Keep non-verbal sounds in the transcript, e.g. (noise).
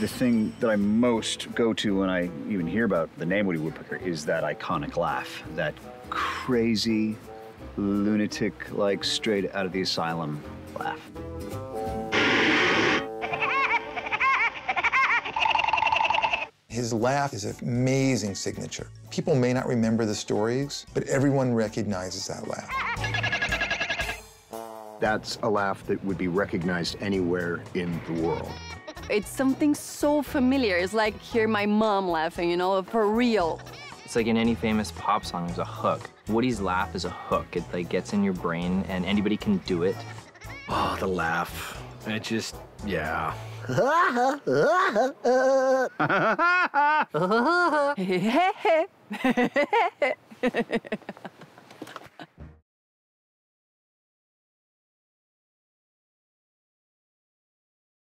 The thing that I most go to when I even hear about the name Woody Woodpecker is that iconic laugh, that crazy, lunatic, like straight out of the asylum laugh. His laugh is an amazing signature. People may not remember the stories, but everyone recognizes that laugh. That's a laugh that would be recognized anywhere in the world. It's something so familiar. It's like hear my mom laughing, you know, for real. It's like in any famous pop song, there's a hook. Woody's laugh is a hook. It like gets in your brain, and anybody can do it. Oh, the laugh. It just, yeah. (laughs) (laughs) (laughs)